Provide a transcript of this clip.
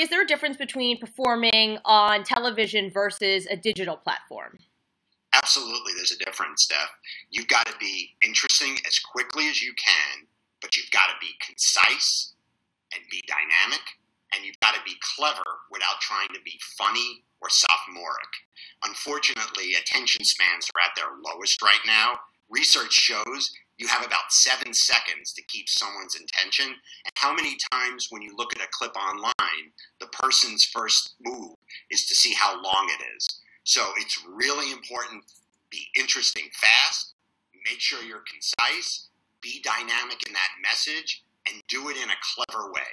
is there a difference between performing on television versus a digital platform? Absolutely, there's a difference, Steph. You've got to be interesting as quickly as you can, but you've got to be concise and be dynamic, and you've got to be clever without trying to be funny or sophomoric. Unfortunately, attention spans are at their lowest right now. Research shows you have about seven seconds to keep someone's attention. And how many times, when you look at a clip online, the person's first move is to see how long it is? So it's really important be interesting fast, make sure you're concise, be dynamic in that message, and do it in a clever way.